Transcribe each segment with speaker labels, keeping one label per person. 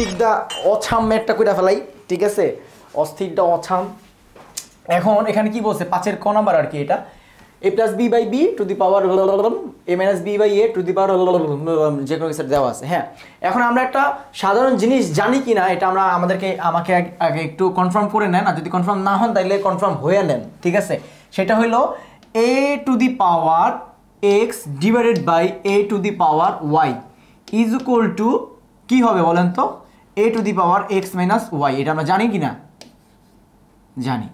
Speaker 1: অস্থিরটা অছাম একটা কইরা ফেলাই, ঠিক আছে? অস্থিরটা অছাম। এখন এখানে কি বলছে? পাঁচের ক নাম্বার আর কি এটা? A plus B by B to the power A minus B by A to the power যে কোনো কিছু দেওয়া আছে। হ্যাঁ এখন আমরা একটা সাধারণ জিনিস জানি কি না এটা আমরা আমাদেরকে, আমাকে আগে একটু কনফার্ম করে নেন, আর যদি কনফার্ম না হন তাহলে কনফার্ম হয়ে নেন, ঠিক আছে? সেটা হলো A to the power X divided by A to the power Y is equal to কী হবে বলেন তো? A to the power X minus Y এটা আমরা জানি কি না জানি।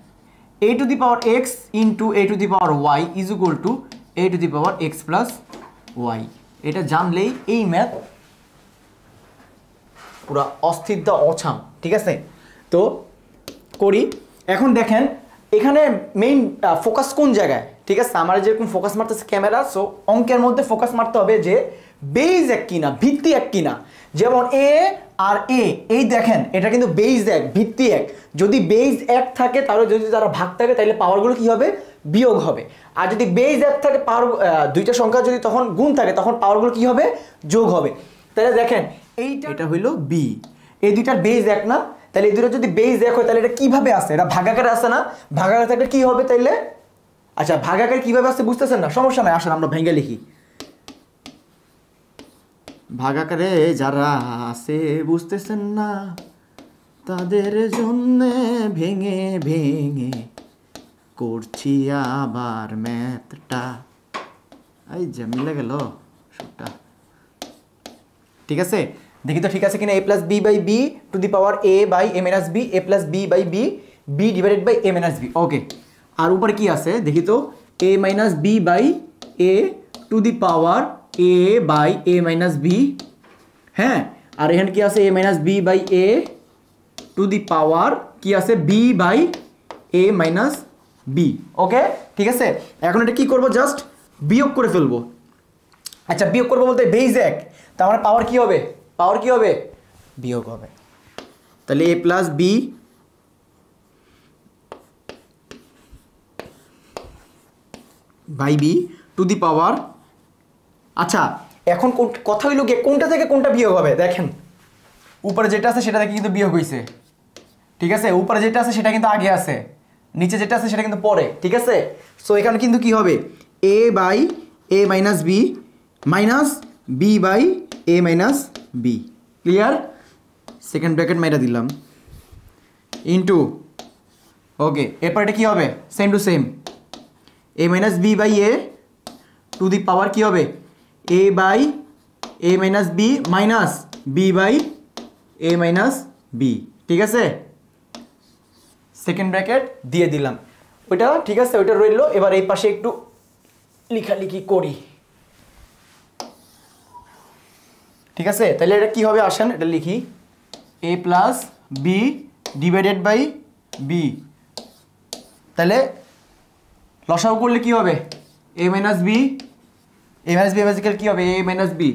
Speaker 1: A to the power x into a to the power y is equal to a to the power x plus y এটা জানলেই এই ম্যাথ পুরা অস্থিরতা অছাম, ঠিক আছে? তো করি। এখন দেখেন, এখানে মেইন ফোকাস কোন জায়গায়? ঠিক আছে, আমার যেরকম ফোকাস মারতেছে ক্যামেরা সো অঙ্কের মধ্যে ফোকাস মারতে হবে যে বেজ এক কিনা, ভিত্তি এক কিনা। যেমন এ আর এ এই দেখেন এটা কিন্তু বেজ এক ভিত্তি এক। যদি বেজ এক থাকে তাহলে যদি তারা ভাগ থাকে তাহলে পাওয়ারগুলো কি হবে? বিয়োগ হবে। আর যদি বেইজ এক থাকে পাওয়ার দুইটা সংখ্যা যদি তখন গুণ থাকে তখন পাওয়ারগুলো কি হবে? যোগ হবে। তাহলে দেখেন এইটা এটা হইল বি এই দুইটার বেজ এক না? তাহলে এই দুটো যদি বেজ এক হয় তাহলে এটা কীভাবে আসে এটা ভাগাকারে আসে না? ভাগাকারে থাকলে কি হবে তাইলে? আচ্ছা ভাগাকারে কীভাবে আসছে বুঝতেছেন না? সমস্যা নাই আসলে আমরা ভেঙে লিখি। ভাগাকারে যারা আসে বুঝতেছেন না, তাদের জন্য ভেঙে ভেঙে করছি আবার ম্যাথটা। এই যে মিলে গেল ঠিক আছে? দেখি তো ঠিক আছে কিনা? A plus B by B to the power A by A minus B A plus B by B B divided by A minus B okay আর উপরে কি আছে? দেখি তো A minus B by A to the power A by A minus B হ্যাঁ? আর এখানে কি আছে A minus B by A to the power কি আছে? B by A minus B okay ঠিক আছে? এখন এটা কি করব? জাস্ট বিয়োগ করে ফেলব। আচ্ছা বিয়োগ করব বলতে বেজ এক। তার পাওয়ার কি হবে? পাওয়ার কি হবে? বিয়োগ হবে। তাহলে A plus B by B to the power আচ্ছা এখন কোন- কথা হইল গিয়ে কোনটা থেকে কোনটা বিয়োগ হবে? দেখেন, উপরে যেটা আছে সেটা থেকে কিন্তু বিয়োগ হয়েছে ঠিক আছে? উপরে যেটা আছে সেটা কিন্তু আগে আছে। নিচে যেটা আছে সেটা কিন্তু পরে। ঠিক আছে? সো এখানে কিন্তু কি হবে? A by A minus B minus B by A minus B clear second bracket মাইরা দিলাম। ইন্টু ওকে এরপর এটা কী হবে? Same to same A minus B by A to the power কী হবে? A by A minus B minus B by A minus B ঠিক আছে? Second bracket দিয়ে দিলাম। ওইটা ঠিক আছে, ওইটা রইল। এবার এই পাশে একটু লিখালিখি করি। ঠিক আছে? তাহলে এটা কি হবে? আসেন, এটা লিখি। A plus B divided by B তাহলে লসাগু করলে কি হবে? A minus B A minus B magical কী হবে? A minus B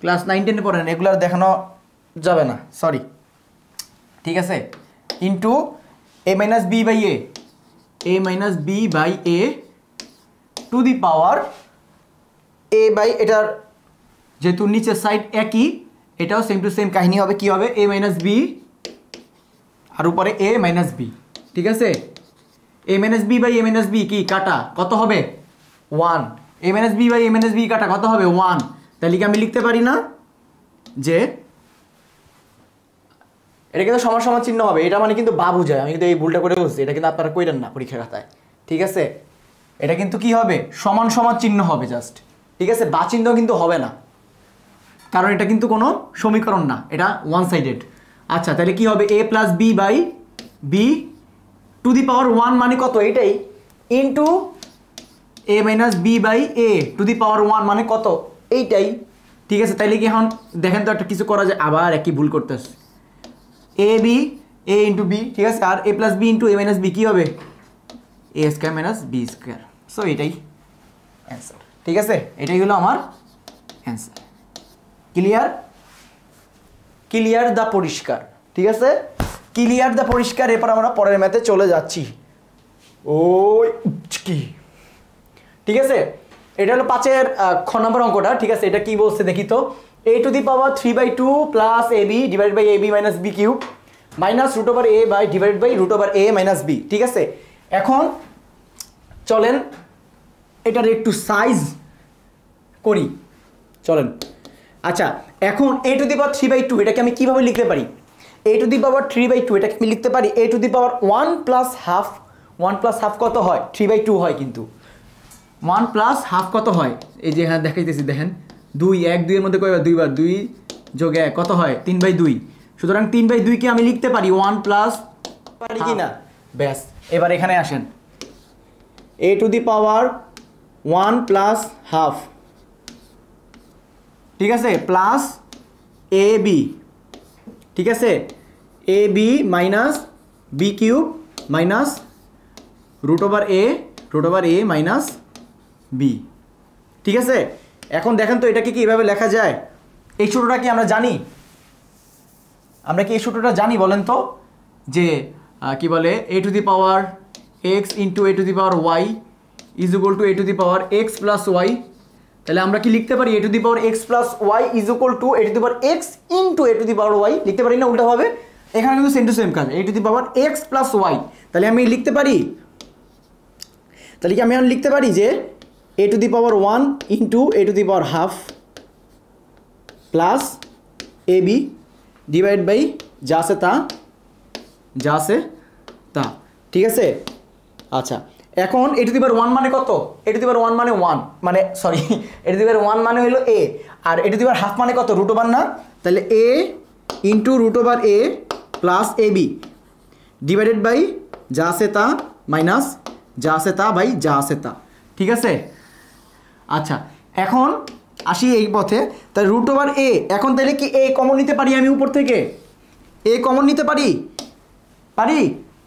Speaker 1: class nine টেনে পড়েন এগুলো দেখানো যাবে না সরি ঠিক আছে? Into A minus B by A A minus B by A to the power A by এটার যেহেতু নিচের সাইড একই, এটাও সেম টু সেম কাহিনী হবে, কি হবে? এ মাইনাস বি আর উপরে এ মাইনাস বি ঠিক আছে? A minus B by A minus B কি? কাটা। কত হবে? One A minus B by A S B কাটা কত হবে? ওয়ান তাহলে কি আমি লিখতে পারি না? যে এটা কিন্তু সমান সমান চিহ্ন হবে। এটা মানে কিন্তু বা বুঝায় আমি কিন্তু এই ভুলটা করে বলছি। এটা কিন্তু আপনারা কইরেন না পরীক্ষা খাতায়। ঠিক আছে? এটা কিন্তু কি হবে? সমান সমান চিহ্ন হবে জাস্ট ঠিক আছে? বা চিহ্ন কিন্তু হবে না। কারণ এটা কিন্তু কোনো সমীকরণ না। এটা ওয়ান সাইডেড আচ্ছা তাহলে কি হবে? A plus B by B to the power one মানে কত? এটাই into A minus B by A to the power one মানে কত? এইটাই। ঠিক আছে, তাইলে কি এখন দেখেন তো একটা কিছু করা যায়, আবার একই ভুল করতেছে। A B A into B ঠিক আছে, আর A plus B into A minus B কী হবে? A square minus B square so এটাই অ্যান্সার ঠিক আছে, এটাই হলো আমার অ্যান্সার ক্লিয়ার ক্লিয়ার দ্য পরিষ্কার। ঠিক আছে? ক্লিয়ার দ্য পরিষ্কার, এরপর আমরা পরের ম্যাথে চলে যাচ্ছি। ওই কি? ঠিক আছে? এটা হলো পাঁচের খ নম্বর অঙ্কটা, ঠিক আছে? এটা কি বলছে দেখি তো? A to the power three by two plus A B divide by A B minus B cube minus root over A by divide by root over A minus B ঠিক আছে? এখন চলেন, এটার একটু সাইজ করি। চলেন। আচ্ছা এখন A to the power three by two এটাকে আমি কীভাবে লিখতে পারি? A to the power three by two এটাকে আমি লিখতে পারি A to the power one plus half one plus half কত হয়? থ্রি বাই টু হয় কিন্তু। ওয়ান প্লাস হাফ কত হয়? এই যে হ্যাঁ দেখাইতেছি দেখেন। দুই এক দুইয়ের মধ্যে কয়বার? দুইবার দুই যোগে এক কত হয়? তিন বাই দুই। সুতরাং তিন বাই দুইকে আমি লিখতে পারি ওয়ান প্লাস পারি কি না? ব্যাস এবার এখানে আসেন। A to the power one plus half ঠিক আছে? প্লাস এ বি ঠিক আছে? A B minus B cube minus root over A root over A minus B. ঠিক আছে? এখন দেখেন তো এটাকে কি এভাবে লেখা যায়? এই ছোটোটা কি আমরা জানি? আমরা কি এই ছোটোটা জানি বলেন তো? যে কি বলে A to the power X into A to the power Y is equal to A to the power X plus Y তাহলে আমরা কি লিখতে পারি? A to the power X plus Y is equal to A to the power X into A to the power Y লিখতে পারি না উল্টাভাবে এখানে কিন্তু সেম টু সেম কাজ A to the power X plus Y তাহলে আমি লিখতে পারি? তাহলে কি আমি এখন লিখতে পারি যে A to the power one into A to the power half plus A B divide by যা তা যা তা, ঠিক আছে? আচ্ছা এখন এ টু দি পাওয়ার ওয়ান মানে কত? A to the power one মানে ওয়ান মানে sorry A to the power one মানে হলো এ আর এ টু দি পাওয়ার হাফ মানে কত? রুট ওভার না? তাহলে A into root over A plus A B divided by যা আছে তা মাইনাস যা আছে তা বাই যা আছে তা, ঠিক আছে? আচ্ছা এখন আসি এই পথে। তাহলে রুট ওভার এ এখন তাহলে কি এ কমন নিতে পারি আমি উপর থেকে? এ কমন নিতে পারি? পারি?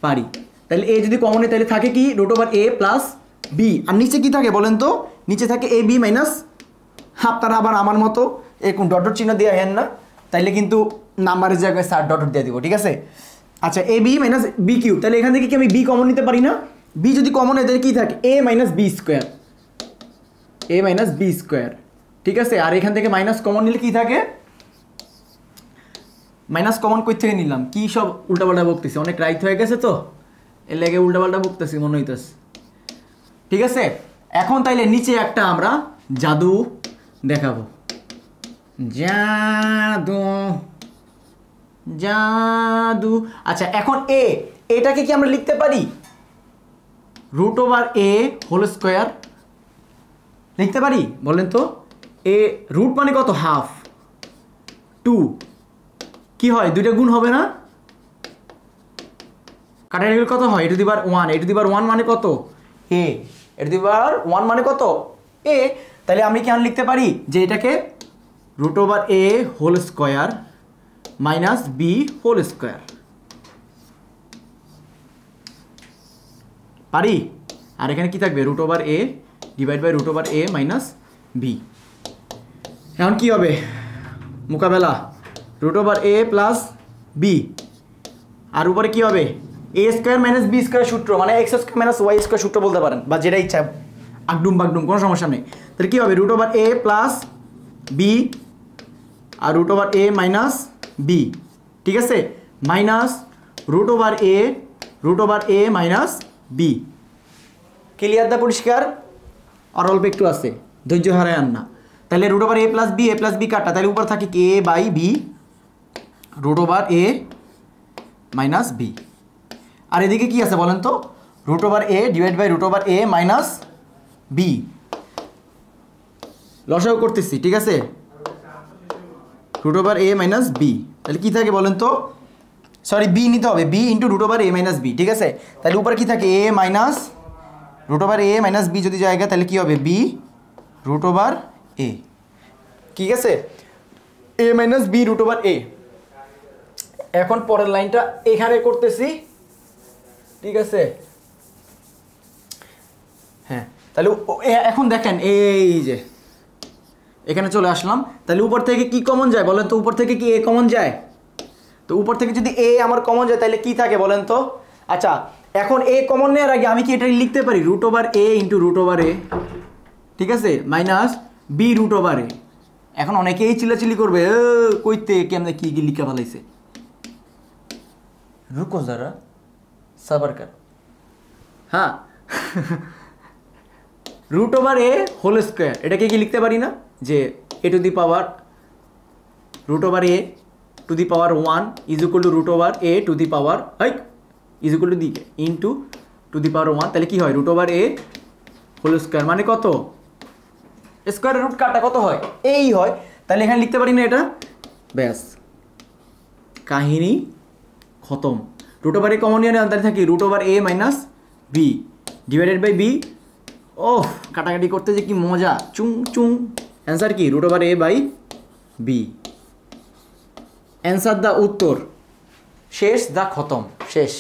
Speaker 1: পারি। তাহলে এ যদি কমন তাহলে থাকে কি? Root over A plus B আর নিচে কি থাকে বলেন তো? নিচে থাকে এ বি মাইনাস আপনারা আবার আমার মতো। এরকম ডট চিহ্ন দেওয়া হেন না? তাইলে কিন্তু নাম্বারের জায়গায় স্যার ডট দিয়ে দিব, ঠিক আছে? আচ্ছা A B minus B cube তাহলে এখান থেকে কি আমি বি কমন নিতে পারি না? বি যদি কমন হয় তাহলে কী থাকে? A minus B square A minus B square ঠিক আছে? আর এখান থেকে মাইনাস কমন নিলে কি থাকে? মাইনাস কমন কই থেকে নিলাম? কি সব উল্টাপাল্টা বকতেছি? অনেক রাইট হয়ে গেছে তো? এর লেগে উল্টাপাল্টা বকতেছি, মনে হইতেছে। ঠিক আছে? এখন তাইলে নিচে একটা আমরা জাদু দেখাবো। জাদু। জাদু। আচ্ছা এখন এ এটাকে কি আমরা লিখতে পারি? Root over A whole square লিখতে পারি? বলেন তো। এ রুট মানে কত? হাফ টু কি হয়? দুইটা গুণ হবে না? কাটাকাটি কত হয়? এটু দিবার ওয়ান এটু দিবার ওয়ান মানে কত? এ এটু দিবার ওয়ান মানে কত? এ তাহলে আমি কেন লিখতে পারি? যে এটাকে root over A whole square minus B whole square পারি? আর এখানে কি থাকবে? Root over A divide by root over A minus B এখন কি হবে? মোকাবেলা। Root over A plus B আর উপরে কি হবে? A square minus B square সূত্র মানে X square minus Y square সূত্র বলতে পারেন, বা যেটা ইচ্ছা। আগডুম বাগডুম, কোনো সমস্যা নেই। তাহলে কী হবে? Root over A plus B R root over A minus B ঠিক আছে? Minus root over A root over A minus B clear দা পরিষ্কার? আর অল্প একটু আছে। ধৈর্য হারায় আন না। তাহলে root over A plus B A plus B কাটা। তাহলে উপর থাকে কি A by B root over A minus B আর এদিকে কি আছে বলেন তো? Root over A divide by root over A minus B লসাও করতেছি, ঠিক আছে? Root over A minus B তাহলে কী থাকে বলেন তো? সরি বি নিতে হবে। B into root over A minus B ঠিক আছে? তাহলে উপরে কী থাকে? A minus root over A minus B যদি জায়গা, তাহলে কী হবে? বি রুট ওভার এ ঠিক আছে? A minus B root over A এখন পরের লাইনটা এখানে করতেছি। ঠিক আছে? হ্যাঁ তাহলে এখন দেখেন, এই যে, এখানে চলে আসলাম। তাহলে উপর থেকে কি কমন যায় বলেন তো? উপর থেকে কি এ কমন যায়? তো উপর থেকে যদি এ আমার কমন যায়, তাহলে কি থাকে বলেন তো? আচ্ছা এখন এ কমন নেওয়ার আগে আমি কি এটা লিখতে পারি? Root over A into root over A ঠিক আছে? Minus B root over A এখন অনেকেই চিল্লাচিল্লি করবে "এ, কইতে কেমনে কি কি লিখা ফেলাইছে? রুকো যারা সাবার কর। হ্যাঁ। Root over A whole square এটাকে কি লিখতে পারি না? যে A to the power root over A to the power one is equal to root over A to the power high is equal to the into to the power one তাহলে কি হয়? Root over A whole square মানে কত? Square root কাটা কত হয়? এই হয়। তাহলে এখানে লিখতে পারি না এটা? ব্যাস। কাহিনী খতম। রুট ওভার এ কমন নিয়ে আনতে থাকি। Root over A minus B divided by B ও কাটাকাটি করতে যে কি মজা। চুং চুং। অ্যান্সার কি? Root over A by B answer দা উত্তর। শেষ দা খতম। শেষ।